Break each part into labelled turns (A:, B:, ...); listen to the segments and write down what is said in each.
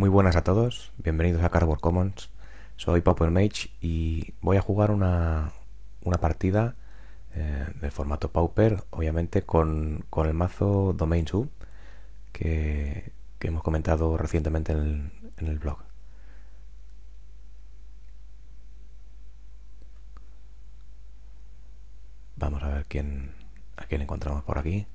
A: Muy buenas a todos, bienvenidos a Cardboard Commons. Soy Pauper Mage y voy a jugar una, una partida eh, de formato Pauper, obviamente con, con el mazo Domain Sub que, que hemos comentado recientemente en el, en el blog. Vamos a ver quién, a quién encontramos por aquí.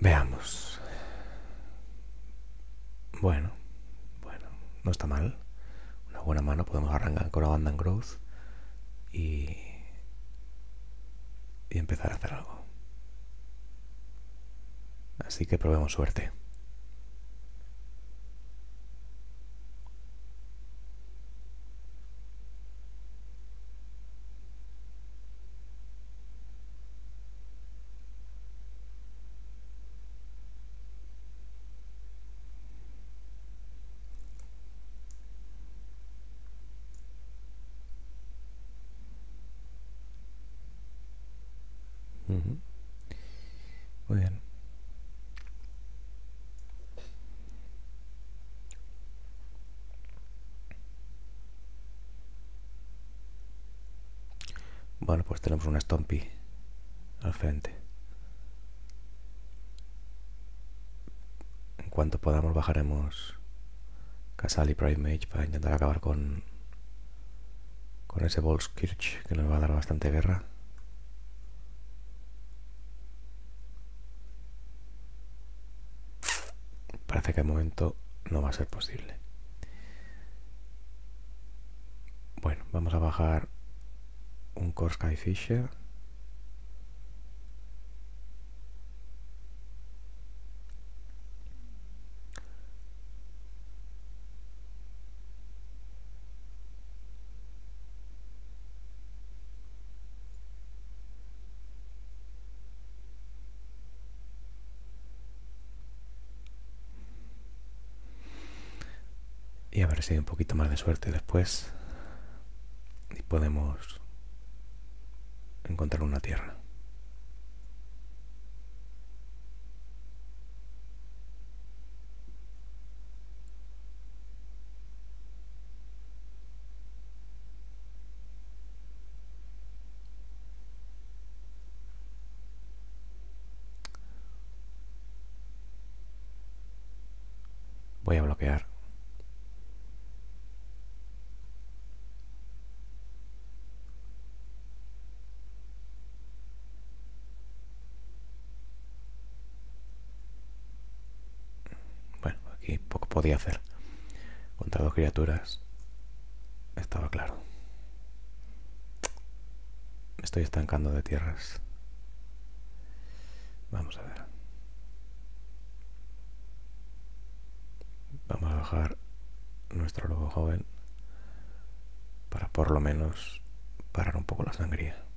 A: Veamos. Bueno, bueno, no está mal. Una buena mano, podemos arrancar con Abandon Growth y, y empezar a hacer algo. Así que probemos suerte. Ujú. Muy bien. Bueno, pues tenemos una Stompy al frente. En cuanto podamos bajaremos Casal y Prime Mage para intentar acabar con con ese Volskirch que nos va a dar bastante guerra. Parece que de momento no va a ser posible. Bueno, vamos a bajar un Core Fisher. Y a ver si hay un poquito más de suerte después. Y podemos encontrar una tierra. Voy a bloquear. Bueno, aquí poco podía hacer. Contra dos criaturas estaba claro. Estoy estancando de tierras. Vamos a ver. Vamos a bajar nuestro lobo joven para por lo menos parar un poco la sangría.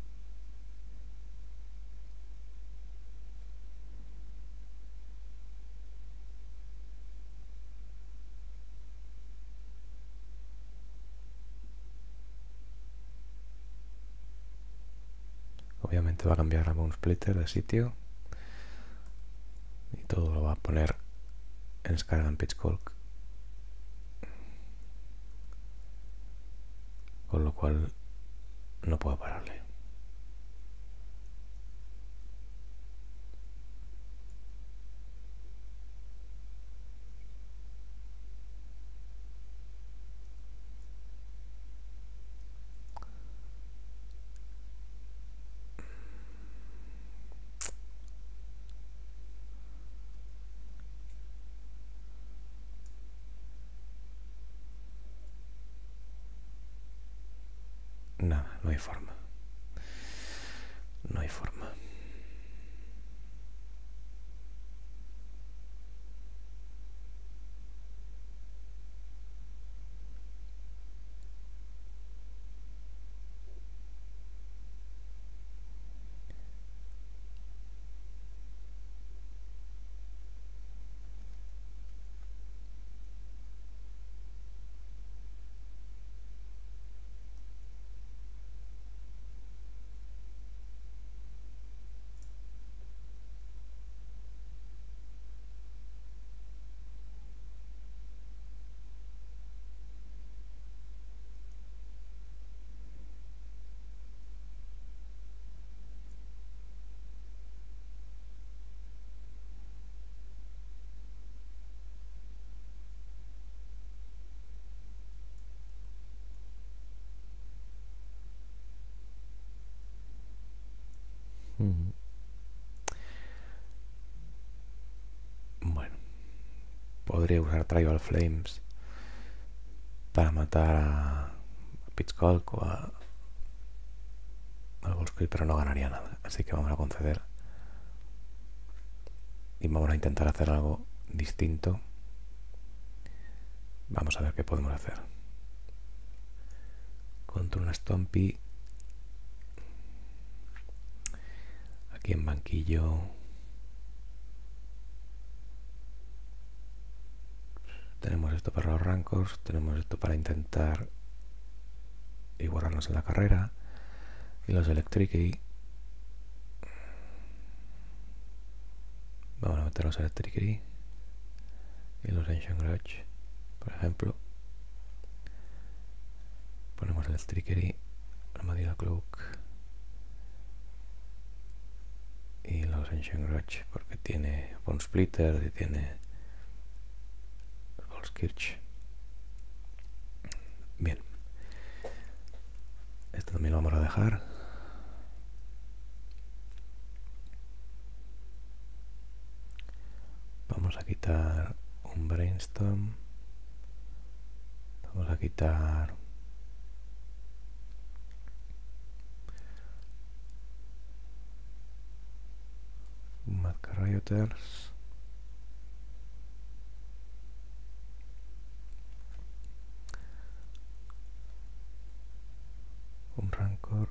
A: Obviamente va a cambiar a Bone Splitter de sitio y todo lo va a poner en Scargan Pitchfork. Con lo cual no puedo pararle. No hay forma. No hay forma. Bueno, podría usar Tribal Flames para matar a, Pitchcock o a, a pero no ganaría nada. Así que vamos a conceder y vamos a intentar hacer algo distinto. Vamos a ver qué podemos hacer. Contra una Stompy. Aquí en banquillo. Tenemos esto para los rancos, tenemos esto para intentar igualarnos en la carrera. Y los Electric Vamos a meter los Electric y los Ancient Grudge, por ejemplo. Ponemos el Trickery, Armadillo Cloak y los Ancient Grudge porque tiene Bone Splitter y tiene Volskirch. Bien. Esto también lo vamos a dejar. Vamos a quitar un brainstorm. Vamos a quitar un Mad Rioters. Un Rancor.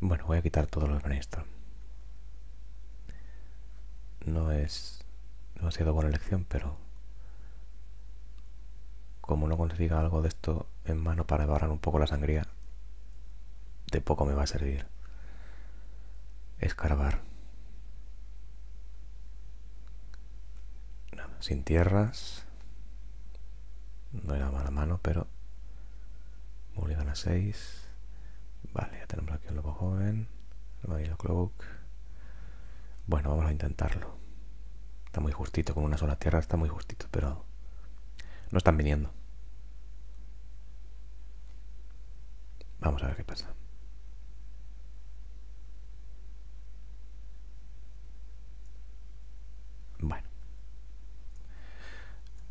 A: Bueno, voy a quitar todos los brainstorm. No es demasiado buena elección, pero como no consiga algo de esto en mano para barrar un poco la sangría, de poco me va a servir escarbar. Nada, sin tierras. No era mala mano, pero Mulligan a 6. Vale, tenemos aquí un lobo joven. El cloak. Bueno, vamos a intentarlo. Está muy justito, con una sola tierra está muy justito, pero no están viniendo. Vamos a ver qué pasa. Bueno.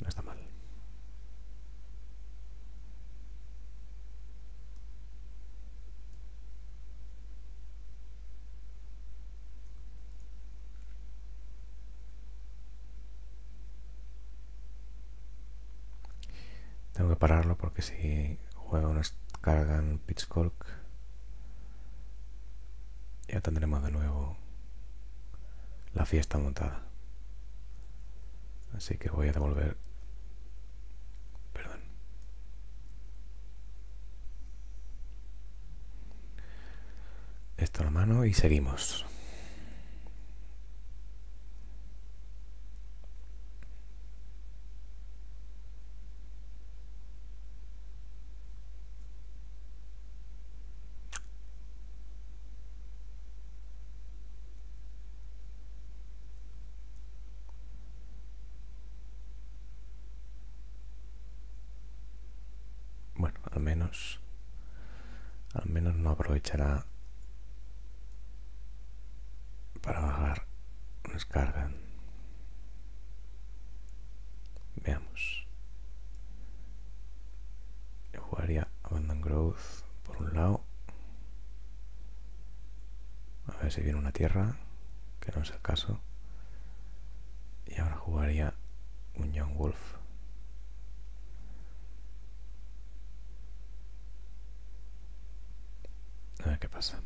A: No está mal. Tengo que pararlo porque si juega una cargan Pitchcork ya tendremos de nuevo la fiesta montada. Así que voy a devolver. Esto a la mano y seguimos. al menos no aprovechará para bajar nos cargan. Veamos. Yo jugaría Abandon Growth por un lado. A ver si viene una tierra que no es el caso. Y ahora jugaría un Young Wolf. A ver qué pasa.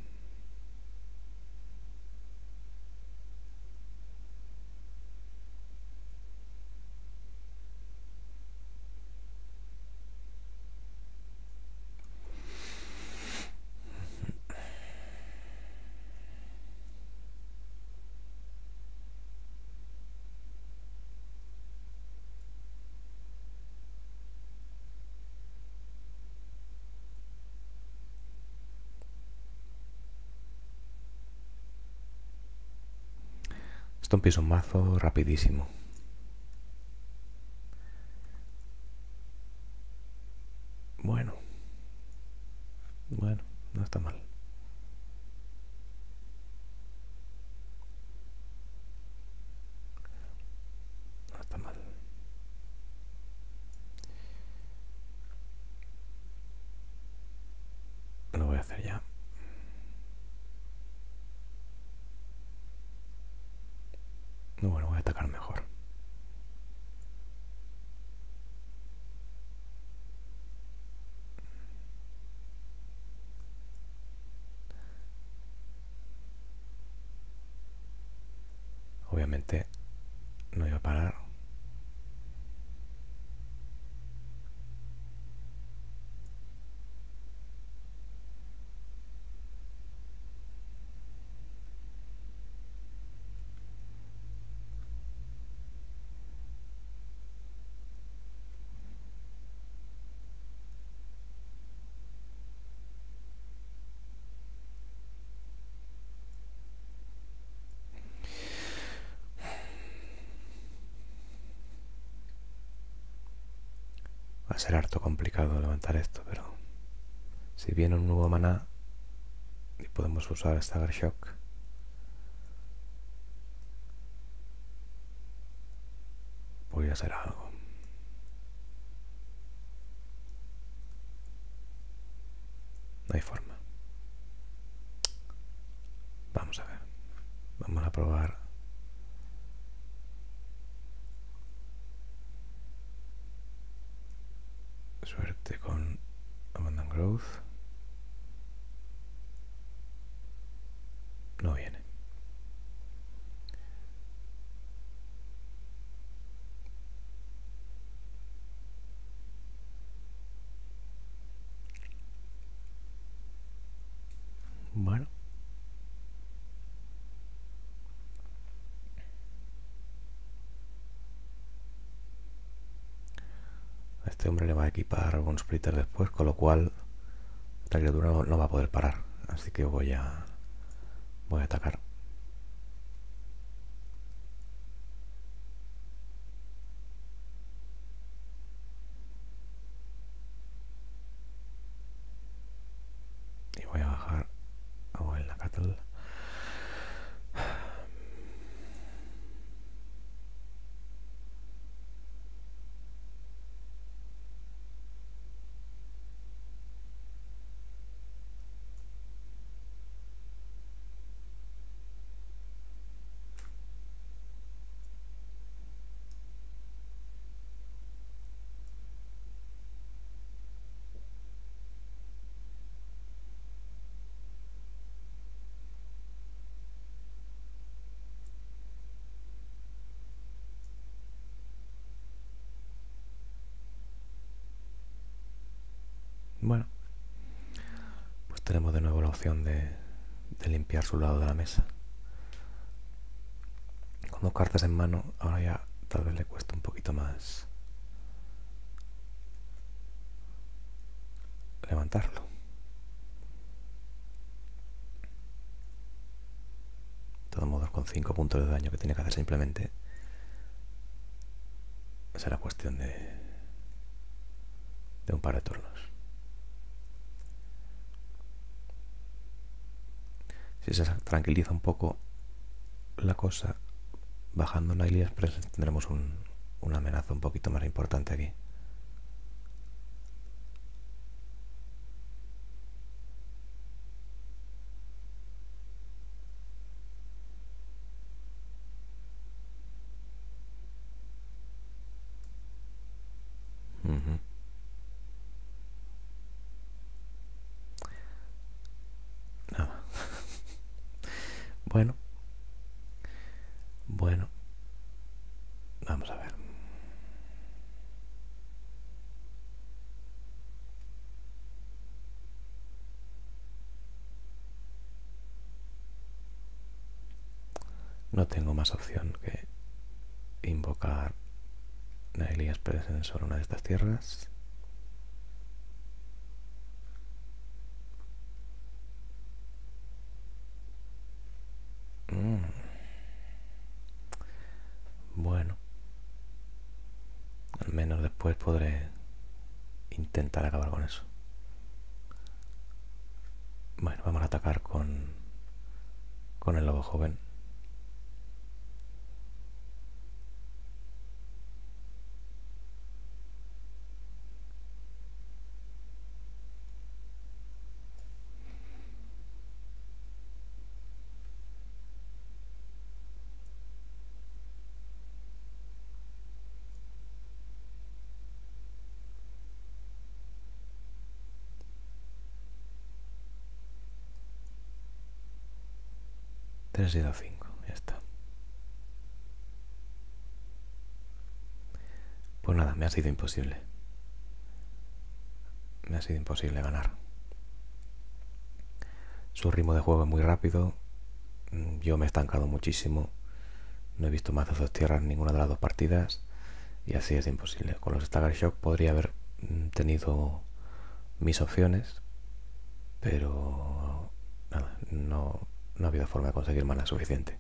A: Esto empieza un mazo rapidísimo. Bueno. Bueno, no está mal. No está mal. Lo voy a hacer ya. Bueno, voy a atacar mejor. Obviamente no iba a parar. A ser harto complicado levantar esto, pero si viene un nuevo maná y podemos usar Stagger Shock, podría ser algo. No hay forma. Vamos a ver. Vamos a probar suerte con Abandon No viene. Bueno. Este hombre le va a equipar algún splitter después, con lo cual la criatura no, no va a poder parar. Así que voy a voy a atacar. Y voy a bajar agua en la cattle. Bueno, pues tenemos de nuevo la opción de, limpiar su lado de la mesa. Con dos cartas en mano, ahora ya tal vez le cuesta un poquito más levantarlo. De todos modos, con 5 puntos de daño que tiene que hacer simplemente será cuestión de, de un par de turnos. Si se tranquiliza un poco la cosa, bajando Nile Express tendremos un, una amenaza un poquito más importante aquí. Ujú. Nada. Bueno. Bueno. Vamos a ver. No tengo más opción que invocar Naelia Express en solo una de estas tierras. Después podré intentar acabar con eso. Bueno, vamos a atacar con, con el lobo joven. Tres y dos cinco, ya está. Pues nada, me ha sido imposible. Me ha sido imposible ganar. Su ritmo de juego es muy rápido. Yo me he estancado muchísimo. No he visto mazos de tierras en ninguna de las dos partidas. Y así es imposible. Con los Stagger Shock podría haber mm, tenido mis opciones. Pero nada, no, no ha habido forma de conseguir mana suficiente.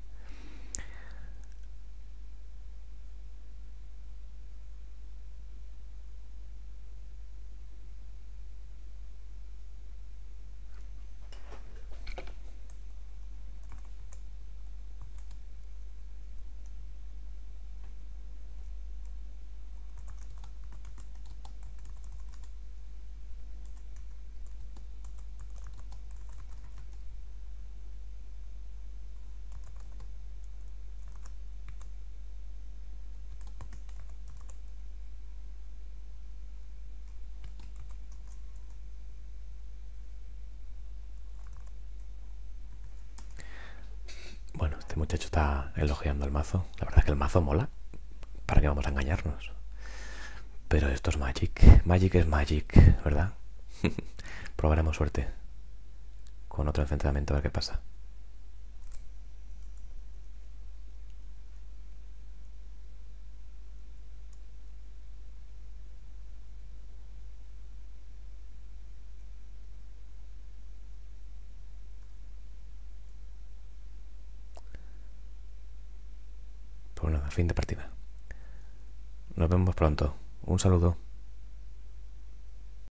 A: Bueno, muchacho está elogiando el mazo. La verdad es que el mazo mola. ¿Para qué vamos a engañarnos? Pero esto es Magic. Magic es Magic, ¿verdad? Probaremos suerte con otro enfrentamiento a ver qué pasa. Pues nada, fin de partida. Nos vemos pronto. Un saludo.